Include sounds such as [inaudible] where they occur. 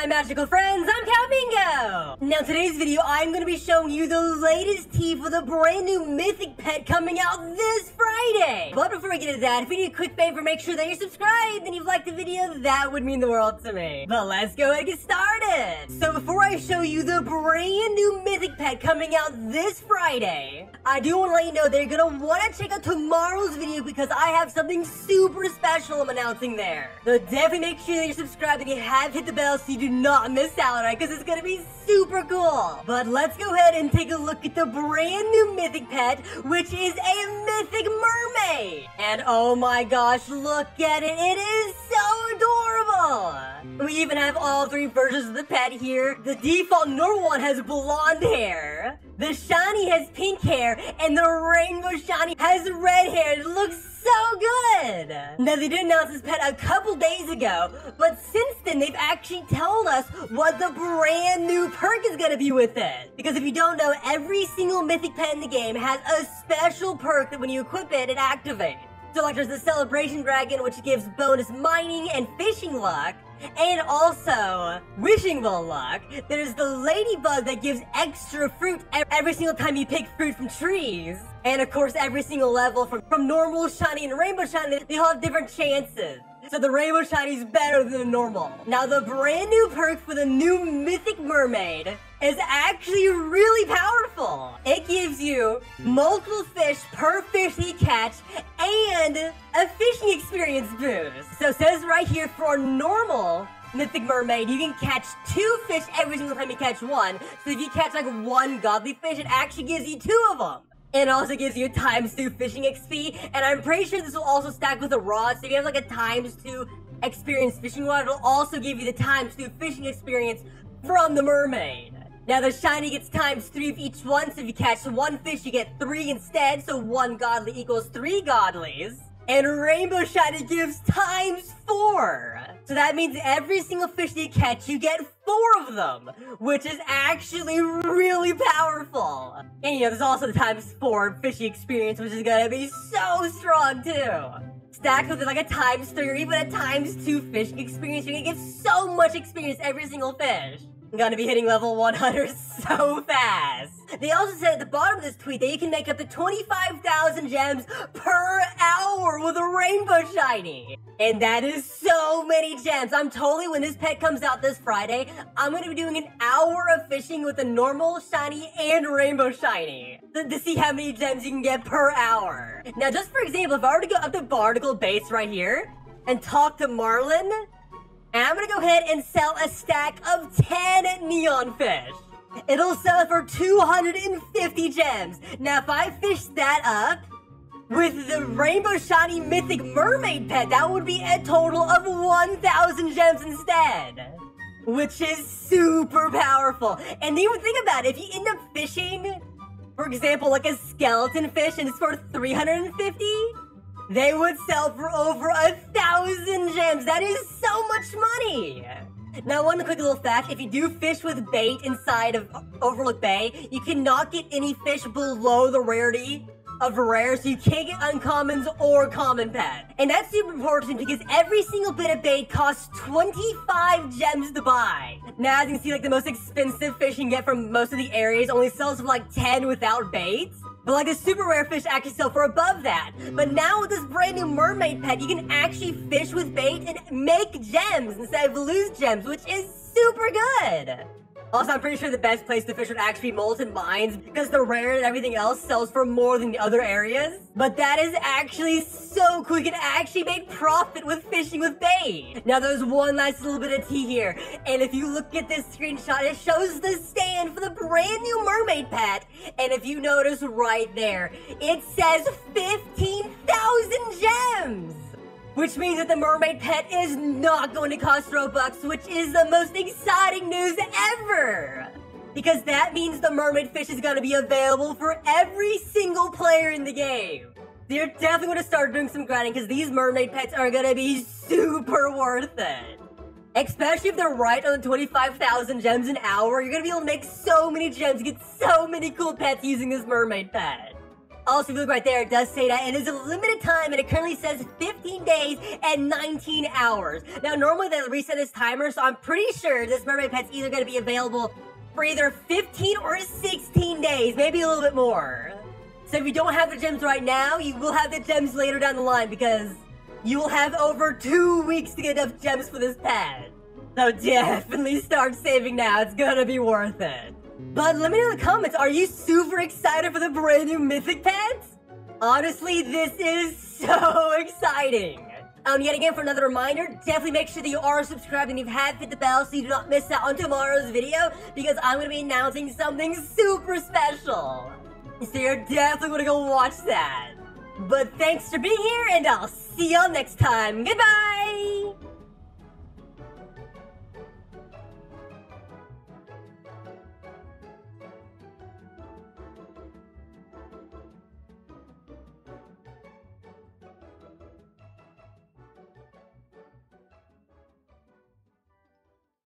my magical friends? I'm Cowmingo! Now today's video, I'm gonna be showing you the latest tea for the brand new Mythic Pet coming out this Friday! But before we get into that, if you need a quick favor, make sure that you're subscribed and you've liked the video, that would mean the world to me. But let's go and get started! So before I show you the brand new Mythic Pet coming out this Friday, I do want to let you know that you're gonna want to check out tomorrow's video because I have something super special I'm announcing there. So definitely make sure that you're subscribed and you have hit the bell so you do not miss out on because it's gonna be super cool. But let's go ahead and take a look at the brand new mythic pet, which is a mythic mermaid. And oh my gosh, look at it. It is so adorable. We even have all three versions of the pet here. The default normal one has blonde hair. The shiny has pink hair, and the rainbow shiny has red hair. It looks so good! Now, they did announce this pet a couple days ago, but since then, they've actually told us what the brand new perk is gonna be with it. Because if you don't know, every single mythic pet in the game has a special perk that when you equip it, it activates. So like there's the Celebration Dragon, which gives bonus mining and fishing luck, and also wishing well luck. There's the ladybug that gives extra fruit every single time you pick fruit from trees. And of course, every single level from, from normal shiny and rainbow shiny, they all have different chances. So the rainbow shiny is better than the normal. Now the brand new perk for the new mythic mermaid is actually really powerful. It gives you multiple fish per fish you catch and a fishing experience boost. So it says right here for a normal Mythic Mermaid, you can catch two fish every single time you catch one. So if you catch like one godly fish, it actually gives you two of them. It also gives you times two fishing XP, and I'm pretty sure this will also stack with a rod, so if you have like a times two experience fishing rod, it'll also give you the times two fishing experience from the mermaid. Now the shiny gets times three of each one, so if you catch one fish, you get three instead, so one godly equals three godlies. And Rainbow Shiny gives times four. So that means every single fish you catch, you get four of them, which is actually really powerful. And you know, there's also the times four fishy experience, which is gonna be so strong too. Stacked with like a times three or even a times two fishing experience, you're gonna get so much experience every single fish. I'm gonna be hitting level 100 [laughs] so fast. They also said at the bottom of this tweet that you can make up to 25,000 gems per hour with a rainbow shiny. And that is so many gems. I'm totally, when this pet comes out this Friday, I'm gonna be doing an hour of fishing with a normal shiny and rainbow shiny to, to see how many gems you can get per hour. Now, just for example, if I were to go up to Barnacle Base right here and talk to Marlin, and I'm gonna go ahead and sell a stack of 10 neon fish. It'll sell for 250 gems. Now, if I fish that up with the Rainbow Shiny Mythic Mermaid pet, that would be a total of 1,000 gems instead. Which is super powerful. And even think about it, if you end up fishing, for example, like a skeleton fish and it's for 350, they would sell for over a thousand gems. That is so much money. Now, one quick little fact, if you do fish with bait inside of Overlook Bay, you cannot get any fish below the rarity of rare, so you can't get uncommons or common pet. And that's super important because every single bit of bait costs 25 gems to buy. Now, as you can see, like the most expensive fish you can get from most of the areas only sells for like 10 without bait. But like the super rare fish actually sell for above that. But mm. now with this brand new mermaid pet, you can actually fish with bait and make gems instead of lose gems, which is super good. Also, I'm pretty sure the best place to fish would actually be Molten Mines because the rare and everything else sells for more than the other areas. But that is actually so cool. You can actually make profit with fishing with bait. Now, there's one last little bit of tea here. And if you look at this screenshot, it shows the stand for the brand new mermaid pet. And if you notice right there, it says 15,000 gems which means that the mermaid pet is not going to cost Robux, which is the most exciting news ever! Because that means the mermaid fish is going to be available for every single player in the game. They're definitely going to start doing some grinding because these mermaid pets are going to be super worth it. Especially if they're right on the 25,000 gems an hour, you're going to be able to make so many gems, get so many cool pets using this mermaid pet. Also, look right there, it does say that and it is a limited time and it currently says 15 days and 19 hours. Now, normally they reset this timer, so I'm pretty sure this mermaid pet's either going to be available for either 15 or 16 days, maybe a little bit more. So if you don't have the gems right now, you will have the gems later down the line because you will have over two weeks to get enough gems for this pet. So definitely start saving now, it's gonna be worth it. But let me know in the comments, are you super excited for the brand new Mythic Pets? Honestly, this is so [laughs] exciting. Um, yet again, for another reminder, definitely make sure that you are subscribed and you have hit the bell so you do not miss out on tomorrow's video because I'm going to be announcing something super special. So you're definitely going to go watch that. But thanks for being here and I'll see y'all next time. Goodbye!